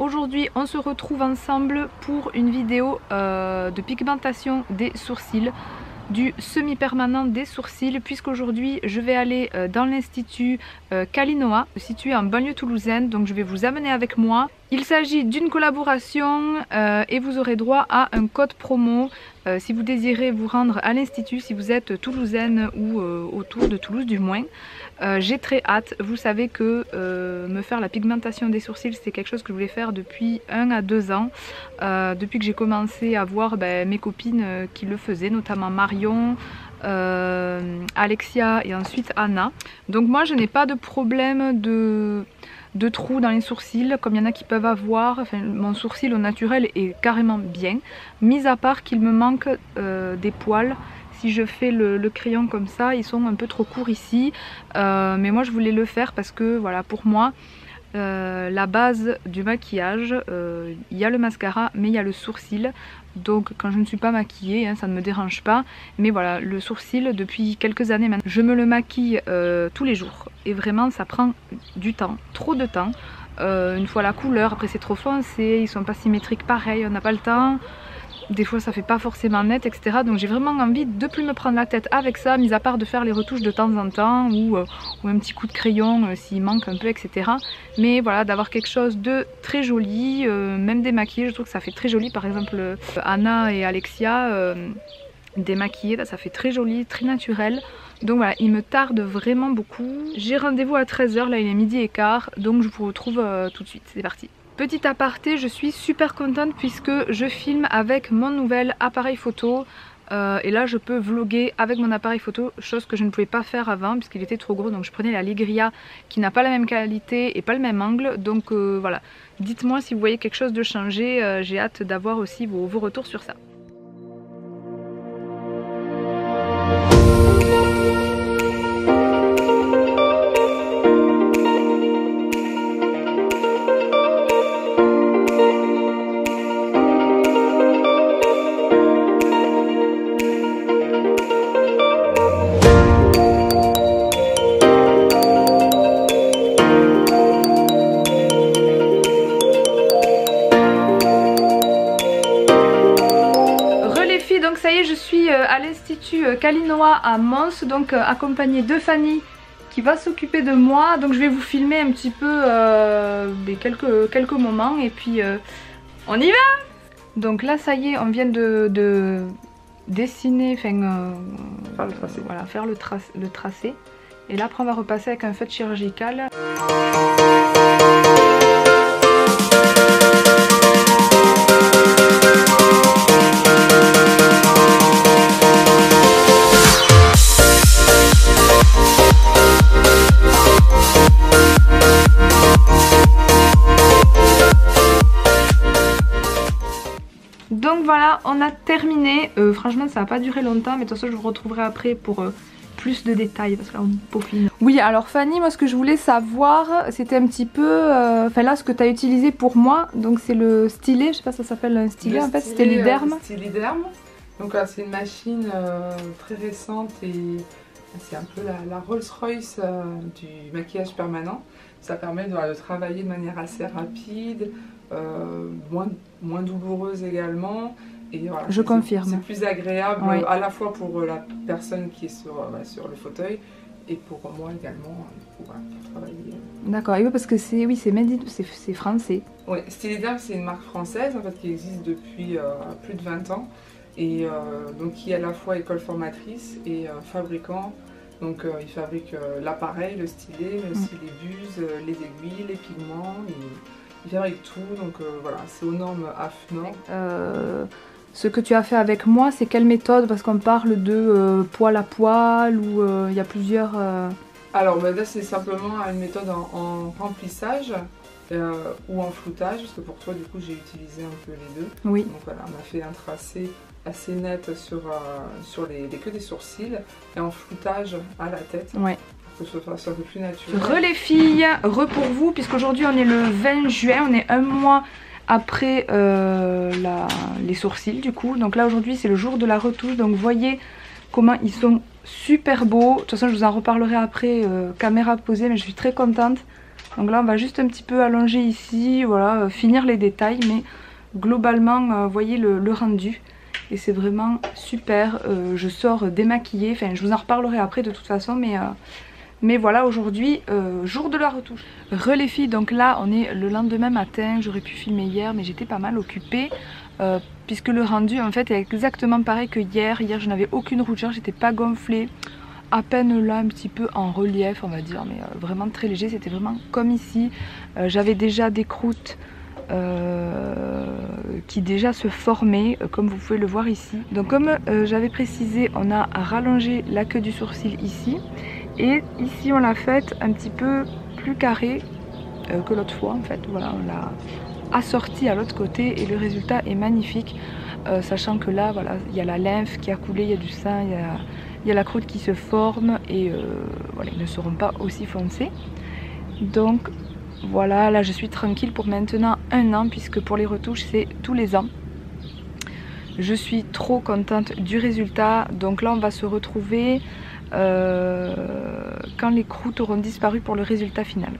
Aujourd'hui on se retrouve ensemble pour une vidéo euh, de pigmentation des sourcils du semi-permanent des sourcils puisqu'aujourd'hui je vais aller euh, dans l'institut euh, Kalinoa situé en banlieue toulousaine. Donc je vais vous amener avec moi il s'agit d'une collaboration euh, et vous aurez droit à un code promo euh, si vous désirez vous rendre à l'institut, si vous êtes toulousaine ou euh, autour de Toulouse du moins. J'ai très hâte, vous savez que me faire la pigmentation des sourcils c'est quelque chose que je voulais faire depuis un à deux ans. depuis que j'ai commencé à voir ben, mes copines qui le faisaient, notamment Marion, Alexia et ensuite Anna. Donc moi je n'ai pas de problème de de trous dans les sourcils comme il y en a qui peuvent avoir. Mon sourcil au naturel est carrément bien, mis à part qu'il me manque euh, des poils. Si je fais le, crayon comme ça, ils sont un peu trop courts ici. Euh, mais moi je voulais le faire parce que voilà pour moi euh, la base du maquillage, il y a le mascara mais il y a le sourcil. Donc quand je ne suis pas maquillée, hein, ça ne me dérange pas. Mais voilà, le sourcil, depuis quelques années maintenant, je me le maquille euh, tous les jours. Et vraiment, ça prend du temps, trop de temps. Euh, une fois la couleur, après c'est trop foncé, ils sont pas symétriques pareil, on n'a pas le temps des fois ça fait pas forcément net etc donc j'ai vraiment envie de plus me prendre la tête avec ça mis à part de faire les retouches de temps en temps ou, euh, un petit coup de crayon euh, s'il manque un peu etc mais voilà d'avoir quelque chose de très joli euh, même démaquillé je trouve que ça fait très joli par exemple Anna et Alexia démaquillées ça fait très joli très naturel donc voilà, il me tarde vraiment beaucoup. J'ai rendez-vous à 13h, là il est midi et quart, donc je vous retrouve tout de suite. C'est parti. Petit aparté, je suis super contente puisque je filme avec mon nouvel appareil photo. Euh, et là je peux vlogger avec mon appareil photo, chose que je ne pouvais pas faire avant puisqu'il était trop gros. Donc je prenais la Ligria qui n'a pas la même qualité et pas le même angle. Donc euh, voilà, dites-moi si vous voyez quelque chose de changé. Euh, j'ai hâte d'avoir aussi vos retours sur ça. À l'Institut euh, Kalinoa à Mons, donc euh, accompagnée de Fanny qui va s'occuper de moi. Donc je vais vous filmer un petit peu euh, quelques, quelques moments et puis on y va Donc là ça y est, on vient de, dessiner, enfin faire le tracé. Voilà, faire le, le tracé. Et là après on va repasser avec un feutre chirurgical. Terminé. Euh, franchement, ça n'a pas duré longtemps, mais de toute façon, je vous retrouverai après pour euh, plus de détails parce que là, on peaufine. Oui, alors Fanny, moi, ce que je voulais savoir, c'était un petit peu. Euh, enfin, là, ce que tu as utilisé pour moi, donc c'est le stylet, je sais pas, ça s'appelle un stylet en fait, c'était l'Iderme. Donc, c'est une machine très récente et c'est un peu la, Rolls-Royce du maquillage permanent. Ça permet de travailler de manière assez rapide, euh, moins, moins douloureuse également. Et je confirme. C'est plus agréable à la fois pour euh, la personne qui est sur, euh, sur le fauteuil et pour moi également pour, travailler. D'accord, et oui, parce que c'est oui, c'est français. Oui, Stylidam c'est une marque française en fait, qui existe depuis plus de 20 ans et donc qui est à la fois école formatrice et fabricant. Donc il fabrique l'appareil, le stylet, mais aussi les buses, les aiguilles, les pigments. Et il vient avec tout, donc euh, voilà, c'est aux normes AFNOR. Euh, ce que tu as fait avec moi, c'est quelle méthode? Parce qu'on parle de euh, poil à poil ou il y a plusieurs... Alors bah, là c'est simplement une méthode en, remplissage ou en floutage, parce que pour toi du coup j'ai utilisé un peu les deux. Oui. Donc voilà, on a fait un tracé assez net sur, sur les, les, queues des sourcils et en floutage à la tête. Ouais que ce soit un peu plus naturel. Re les filles, re pour vous, puisqu'aujourd'hui on est le 20 juin, on est un mois après euh, les sourcils du coup. Donc là aujourd'hui c'est le jour de la retouche, donc voyez comment ils sont super beaux. De toute façon je vous en reparlerai après, euh, caméra posée, mais je suis très contente. Donc là on va juste un petit peu allonger ici, voilà, finir les détails mais globalement voyez le, rendu et c'est vraiment super. je sors démaquillée, enfin je vous en reparlerai après de toute façon mais mais voilà, aujourd'hui, euh, jour de la retouche. Re les filles, donc là, on est le lendemain matin. J'aurais pu filmer hier, mais j'étais pas mal occupée. Euh, puisque le rendu, en fait, est exactement pareil que hier. Hier, je n'avais aucune rougeur, j'étais pas gonflée. À peine là, un petit peu en relief, on va dire, mais euh, vraiment très léger. C'était vraiment comme ici. J'avais déjà des croûtes qui déjà se formaient comme vous pouvez le voir ici. Donc comme j'avais précisé on a rallongé la queue du sourcil ici et ici on l'a faite un petit peu plus carré euh, que l'autre fois en fait. Voilà, on l'a assorti à l'autre côté et le résultat est magnifique. Euh, sachant que là, voilà, il y a la lymphe qui a coulé, il y a du sein, il y a, la croûte qui se forme et euh, ils ne seront pas aussi foncés. Donc voilà, là je suis tranquille pour maintenant un an puisque pour les retouches c'est tous les ans. Je suis trop contente du résultat. Donc là on va se retrouver quand les croûtes auront disparu pour le résultat final.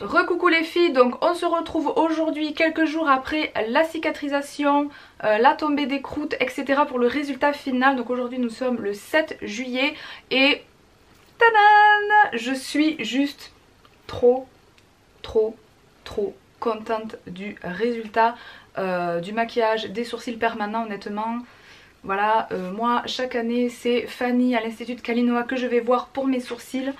Recoucou les filles, donc on se retrouve aujourd'hui quelques jours après la cicatrisation, euh, la tombée des croûtes, etc. pour le résultat final. Donc aujourd'hui nous sommes le 7 juillet et tadam Je suis juste trop, trop, trop contente du résultat euh, du maquillage, des sourcils permanents honnêtement. Voilà, euh, moi chaque année c'est Fanny à l'Institut de Kalinoa que je vais voir pour mes sourcils.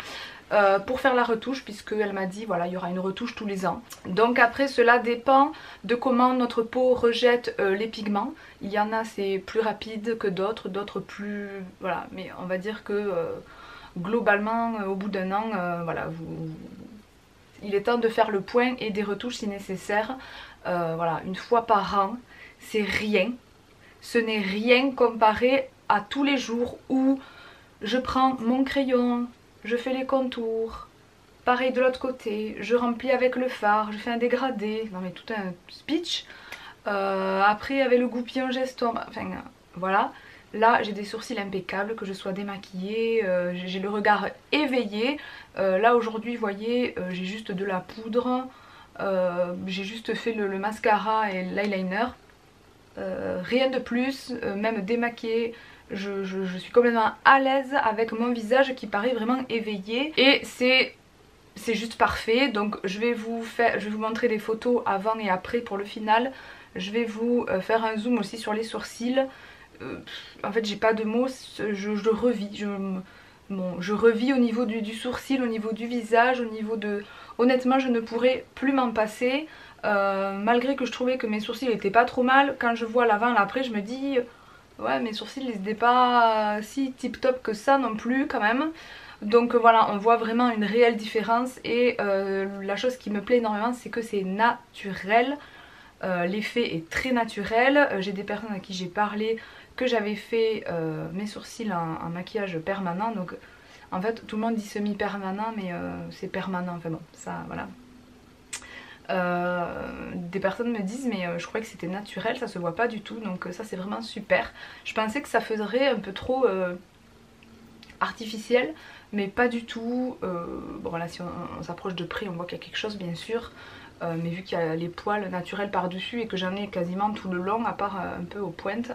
Euh, pour faire la retouche puisqu'elle m'a dit voilà il y aura une retouche tous les ans. Donc après cela dépend de comment notre peau rejette euh, les pigments. Il y en a c'est plus rapide que d'autres, d'autres plus... voilà mais on va dire que globalement au bout d'un an voilà vous... il est temps de faire le point et des retouches si nécessaire. voilà une fois par an c'est rien ce n'est rien comparé à tous les jours où je prends mon crayon, je fais les contours, pareil de l'autre côté, je remplis avec le fard, je fais un dégradé, non mais tout un speech. Euh, après avec le goupillon gesto, enfin voilà. Là j'ai des sourcils impeccables, que je sois démaquillée, euh, j'ai le regard éveillé. Euh, là aujourd'hui vous voyez j'ai juste de la poudre, j'ai juste fait le mascara et l'eyeliner. Euh, rien de plus, euh, même démaquillée, je, suis complètement à l'aise avec mon visage qui paraît vraiment éveillé. Et c'est c'est juste parfait. Donc je vais vous faire je vais vous montrer des photos avant et après pour le final. Je vais vous euh, faire un zoom aussi sur les sourcils. En fait j'ai pas de mots. Je, revis. Revis au niveau du, du, sourcil au niveau du visage au niveau de honnêtement je ne pourrais plus m'en passer euh, malgré que je trouvais que mes sourcils étaient pas trop mal, quand je vois l'avant et l'après je me dis ouais mes sourcils ils étaient pas si tip top que ça non plus quand même. Donc voilà on voit vraiment une réelle différence et euh, la chose qui me plaît énormément c'est que c'est naturel. Euh, l'effet est très naturel. J'ai des personnes à qui j'ai parlé que j'avais fait mes sourcils en, en, maquillage permanent donc en fait tout le monde dit semi-permanent mais c'est permanent enfin bon ça voilà euh, des personnes me disent mais euh, je croyais que c'était naturel, ça se voit pas du tout donc euh, ça c'est vraiment super. Je pensais que ça ferait un peu trop artificiel mais pas du tout. bon voilà si on, s'approche de près on voit qu'il y a quelque chose bien sûr mais vu qu'il y a les poils naturels par dessus et que j'en ai quasiment tout le long à part un peu aux pointes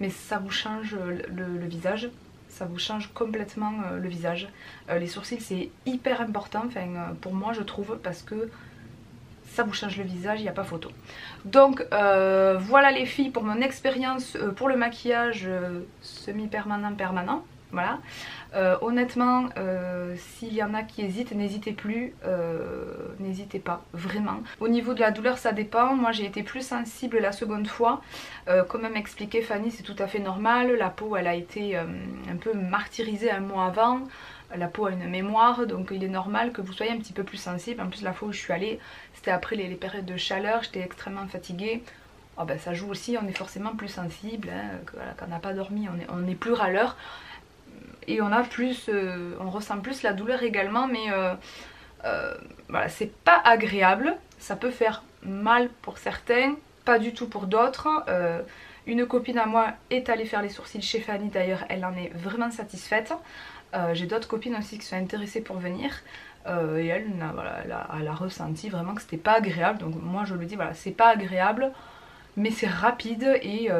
mais ça vous change le, visage ça vous change complètement le visage. les sourcils c'est hyper important enfin, pour moi je trouve parce que ça vous change le visage, il n'y a pas photo. Donc euh, voilà les filles pour mon expérience euh, pour le maquillage euh, semi-permanent permanent. Voilà. honnêtement, s'il y en a qui hésitent, n'hésitez plus, n'hésitez pas, vraiment. Au niveau de la douleur, ça dépend. Moi, j'ai été plus sensible la seconde fois. comme même expliqué Fanny, c'est tout à fait normal. La peau, elle a été un peu martyrisée un mois avant la peau a une mémoire donc il est normal que vous soyez un petit peu plus sensible. En plus la fois où je suis allée c'était après les, périodes de chaleur, j'étais extrêmement fatiguée. Oh ben, ça joue aussi, on est forcément plus sensible, hein, quand on n'a pas dormi on est, on est plus râleur et on a plus, euh, on ressent plus la douleur également mais euh, euh, voilà c'est pas agréable, ça peut faire mal pour certains, pas du tout pour d'autres. une copine à moi est allée faire les sourcils chez Fanny d'ailleurs, elle en est vraiment satisfaite. J'ai d'autres copines aussi qui sont intéressées pour venir. et elle, elle, a, ressenti vraiment que c'était pas agréable. Donc moi je le dis, voilà, c'est pas agréable, mais c'est rapide et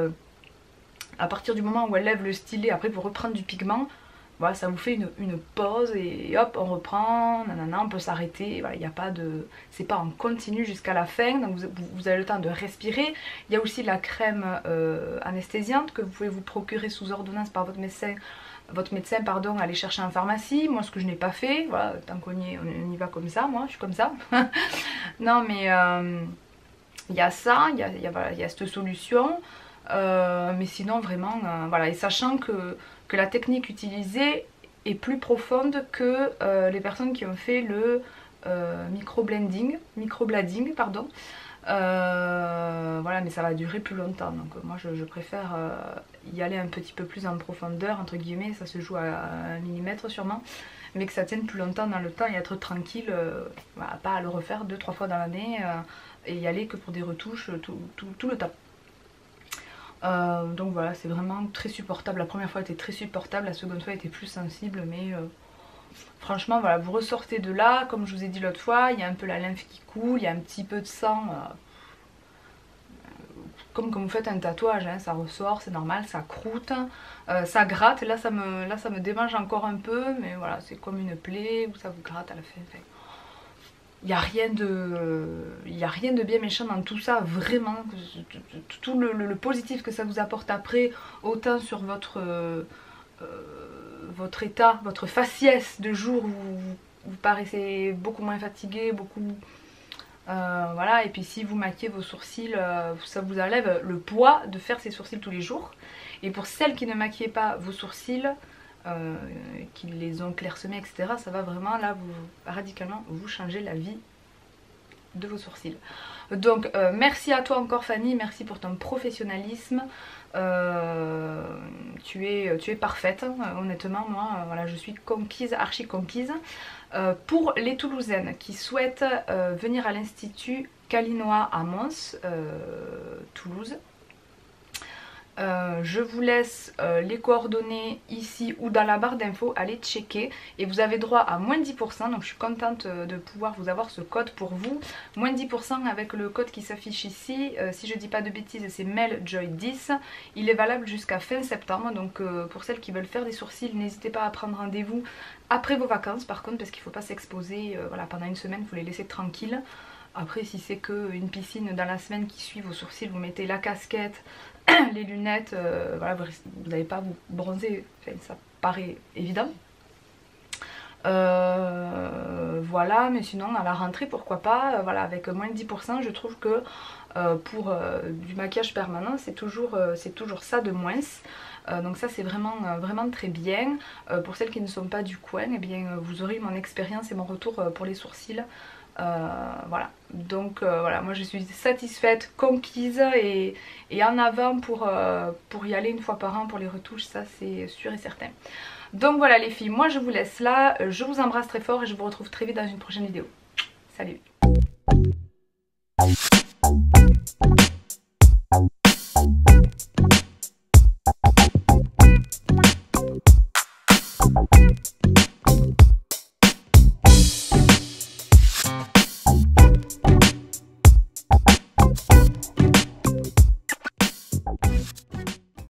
à partir du moment où elle lève le stylet, après pour reprendre du pigment, voilà, ça vous fait une, pause et hop, on reprend, nanana, on peut s'arrêter, il n'y a pas de... C'est pas en continu jusqu'à la fin, donc vous, avez le temps de respirer. Il y a aussi la crème euh, anesthésiante que vous pouvez vous procurer sous ordonnance par votre médecin, votre médecin, pardon, aller chercher en pharmacie. Moi, ce que je n'ai pas fait, voilà, tant qu'on y, on y va comme ça, moi, je suis comme ça. non, mais euh, il y a ça, il y a, y a, cette solution. Euh, mais sinon, vraiment, voilà, et sachant que que la technique utilisée est plus profonde que euh, les personnes qui ont fait le euh, micro-blending, micro-blading, pardon. Euh, voilà, mais ça va durer plus longtemps. Donc moi, je, préfère y aller un petit peu plus en profondeur, entre guillemets. Ça se joue à, un millimètre sûrement. Mais que ça tienne plus longtemps dans le temps et être tranquille. pas à le refaire deux, trois fois dans l'année. et y aller que pour des retouches tout le temps. Euh, donc voilà, c'est vraiment très supportable. La première fois était très supportable, la seconde fois était plus sensible, mais euh, franchement, voilà, vous ressortez de là, comme je vous ai dit l'autre fois, il y a un peu la lymphe qui coule, il y a un petit peu de sang. Euh, comme quand vous faites un tatouage, hein, ça ressort, c'est normal, ça croûte, ça gratte, là ça, me, là ça me démange encore un peu, mais voilà, c'est comme une plaie, où ça vous gratte à la fin il n'y a, rien de, a rien de bien méchant dans tout ça, vraiment. Tout le, positif que ça vous apporte après, autant sur votre, euh, votre état, votre faciès de jour où vous, paraissez beaucoup moins fatigué, beaucoup... Euh, voilà, et puis si vous maquillez vos sourcils, euh, ça vous enlève le poids de faire ces sourcils tous les jours. Et pour celles qui ne maquillent pas vos sourcils, euh, qui les ont clairsemés, etc. Ça va vraiment là vous radicalement vous changer la vie de vos sourcils. Donc euh, merci à toi encore Fanny, merci pour ton professionnalisme. Euh, tu, es, tu es parfaite, honnêtement moi voilà, je suis conquise, archi conquise. pour les Toulousaines qui souhaitent venir à l'Institut Calinois à Mons, Toulouse, euh, je vous laisse euh, les coordonnées ici ou dans la barre d'infos, allez checker. Et vous avez droit à moins 10% donc je suis contente euh, de pouvoir vous avoir ce code pour vous. Moins 10% avec le code qui s'affiche ici, si je dis pas de bêtises c'est MELJOY10 il est valable jusqu'à fin septembre donc pour celles qui veulent faire des sourcils n'hésitez pas à prendre rendez-vous après vos vacances par contre parce qu'il ne faut pas s'exposer voilà, pendant une semaine, il faut les laisser tranquilles après si c'est qu'une piscine dans la semaine qui suit vos sourcils, vous mettez la casquette, les lunettes, euh, voilà, vous n'allez pas vous bronzer, ça paraît évident. Euh, voilà, mais sinon à la rentrée pourquoi pas, euh, voilà, avec moins de 10% je trouve que pour du maquillage permanent c'est toujours, ça de moins. donc ça c'est vraiment, vraiment très bien. pour celles qui ne sont pas du coin, eh bien, vous aurez mon expérience et mon retour pour les sourcils. Euh, voilà, donc euh, voilà, moi je suis satisfaite, conquise et, en avant pour, euh, pour y aller une fois par an pour les retouches, ça c'est sûr et certain. Donc voilà les filles, moi je vous laisse là, je vous embrasse très fort et je vous retrouve très vite dans une prochaine vidéo. Salut